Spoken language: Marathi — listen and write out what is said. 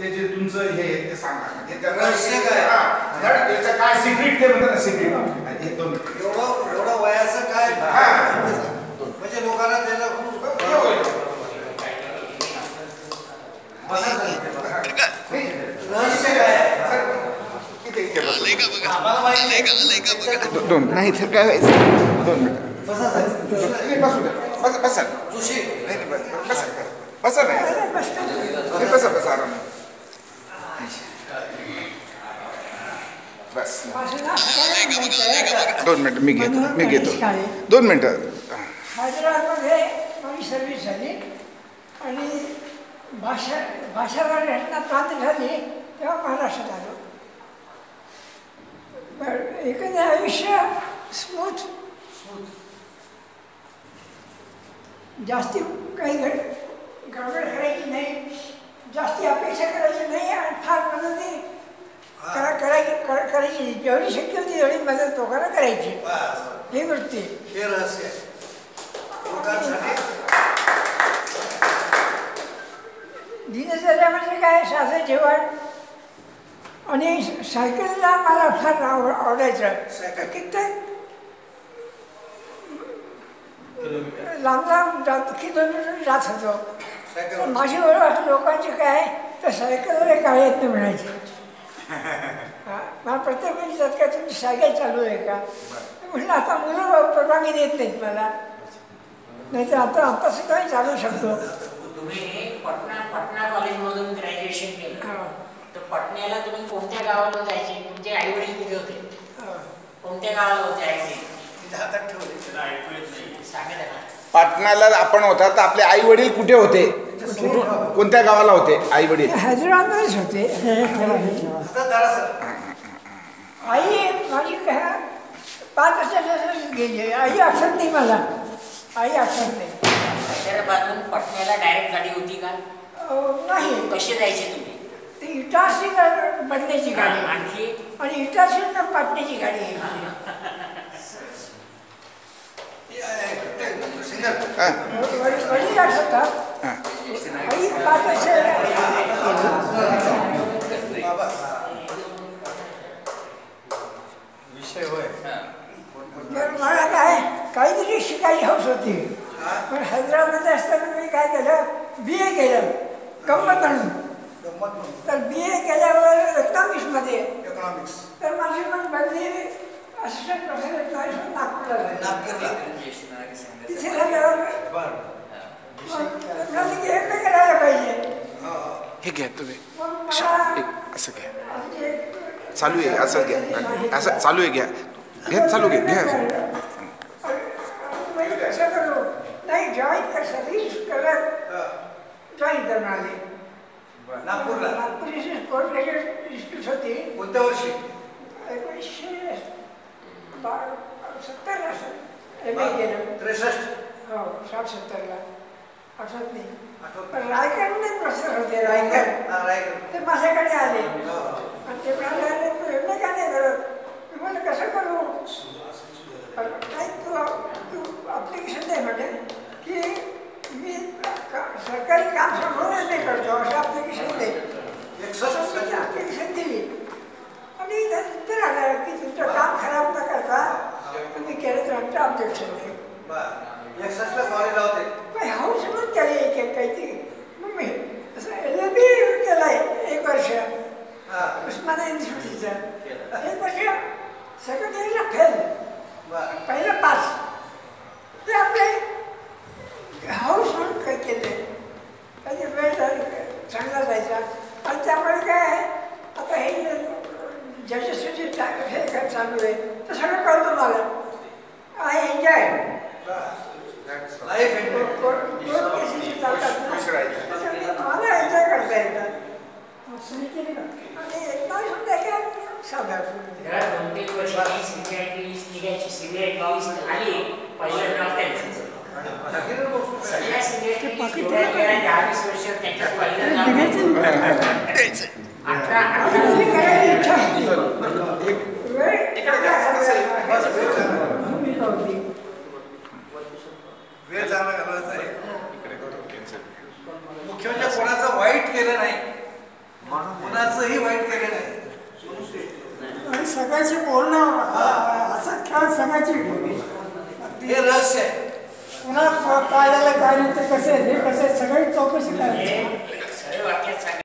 ते जे तुमचं हे आहे ते सांगा. ते त्यांना- रहस्य काय? हा, सिक्रेट ते म्हणतात ना सिक्रेट हे. दोन एवढं एवढं वयाचं काय? हा. म्हणजे लोकांना त्याचं हे. रहस्य काय माहिती नाही. दो- दोन नाही तर काय व्हायचं? दोन मिनिटं. बसा बसू द्या. बस बसा. बस- बसा. नाही, बसा बसा. आराम बस दोन मिनिटं मी घेतो मी घेतो. दोन मिनिटं. हैदराबादमध्ये माझी सर्व्हिस झाली आणि भाषा भाषा घटना प्रांत झाली तेव्हा महाराष्ट्रात आलो. पण एकंदर आयुष्य स्मूथ जास्ती काही घड गडबड करायची नाही जास्ती अपेक्षा करायची नाही आणि फार मदती करा करायची कर- करायची नाही. जेवढी शक्य होती तेवढी मदत लोकांना करायची. ही गोष्टी हे रहस्य दिनचर्या म्हणजे काय साधं जेवण आणि सायकलला मला फार आव आवडायचं. कित्येक लांब लांब जात किलोमीटर जात होतो माझी ओळख लोकांची काय तर सायकलवर काय येत नाही म्हणायचे मला प्रत्येक वेळी विचारतात का तुमची सायकल चालू आहे का? म्हटलं आता मुलं परवानगी देत नाहीत मला. नाही तर आता आता सुद्धा मी चालू शकतो. तुम्ही पटना पटना कॉलेजमधून ग्रॅज्युएशन केलं. तर पटण्याला तुम्ही कोणत्या गावाला जायचे? तुमचे आई वडील कुठे होते? हा. कोणत्या गावाला होते आई वडील हातात ठेवले सांगा त्यांना पाटणाला आपण होता तर आपले आई वडील कुठे होते? कोणत्या गावाला होते? आई वडील. हैदराबादमध्येच होते. आई माझी काय पाच वर्षाच्या गेली. आई आठवत नाही मला. आई आठवत नाही. हैदराबादहून पटण्याला डायरेक्ट गाडी होती का? नाही. कसे जायचे तुम्ही? ती इटारसी बदलायची गाडी. आणखी? आणि इटारसी पाटण्याची गाडी. वडील आठवतात हा. आई पाच वर्ष बाबा विषय होय तर मला काय काहीतरी शिकायची हौस होती. पण हैदराबादमध्ये असताना मी काय केलं? बी ए केलं. गंमत म्हणून. तर बी ए केल्यावर एकोणीसमध्ये इकॉनॉमिक्स तर माझी मग बदली असिस्टंट प्रोफेसर एकोणीस नागपूरला तिथे झाल्यावर बरं. मग म्हणाले की एम ए करायला पाहिजे. हे घ्या तुम्ही. असं घ्या. चालू आहे असं घ्या. असं चालू आहे घ्या. घ्या चालू घ्या घ्या. जॉईन कर सर्व्हिस करत जॉईन करून आले नागपूरला नागपूर स्पोर्ट ग्रॅज्युएट इन्स्टिट्यूट होती कोणत्या वर्षी एकोणीसशे बा- सत्तरला असेल एम ए केलं त्रेसष्ट हो साठ सत्तरला आठवत नाही आठवत पण रायगडमध्ये प्रोफेसर होते रायगड हा रायगड ते माझ्याकडे आले हो. आणि ते म्हणाले "अरे, तू एम ए का नाही करत मी म्हणलं कसं करू नाही کرد جاش دیگه شده یک आता हे जजेसचे हे काय चालू आहे ते सगळं कळतं मला I enjoy life and court cases चालतात ना त्याच्यामुळे मला एन्जॉय करता येतात आणि सांगायची हे रहस्य आहे. पुन्हा काय झालं काय नाही कसे हे कसे सगळी चौकशी करायची.